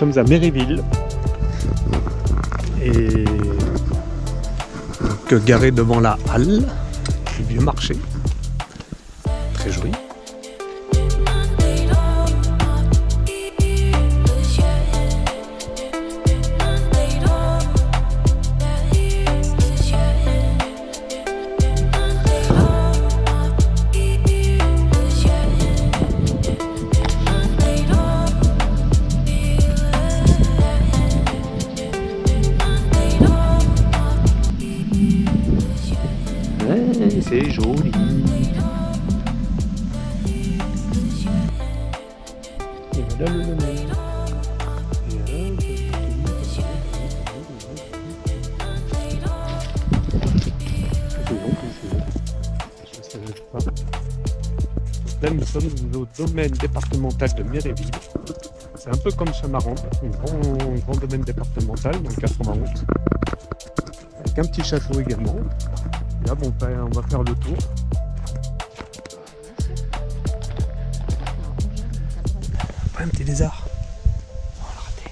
sommes à Méréville. Et donc, garé devant la halle du vieux marché. Très joli. Donc Là, nous sommes au domaine départemental de Méréville. C'est un peu comme Chamarande, un grand, grand domaine départemental, dans le 91. Avec un petit château également. Là, bon, ben, on va faire le tour. Ouais, un petit lézard. On l'a raté.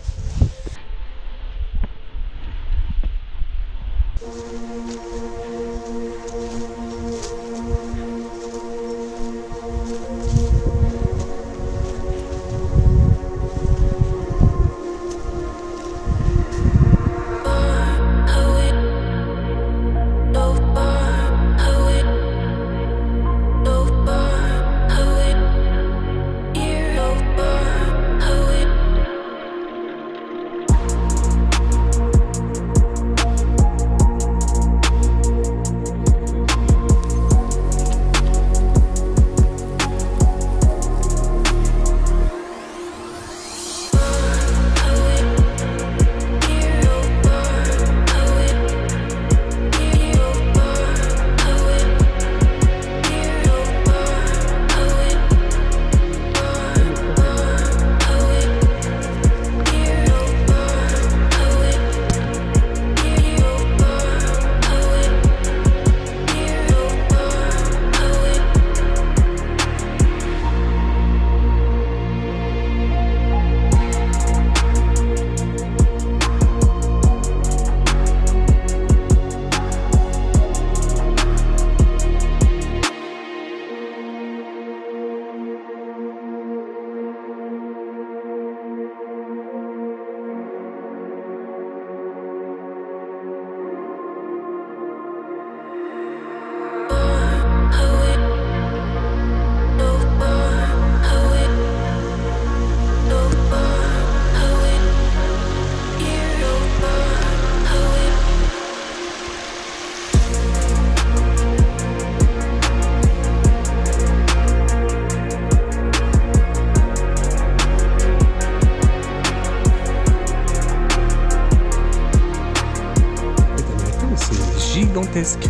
Gigantesque.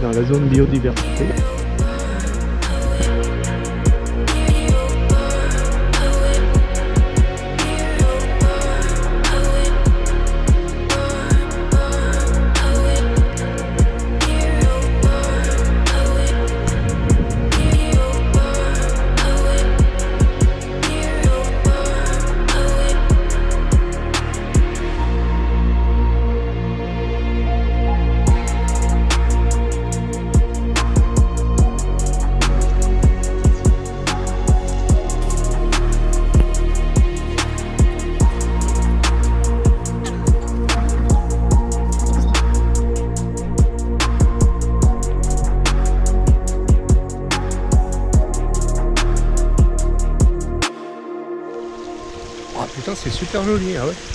Dans la zone biodiversité. kan zo niet houden.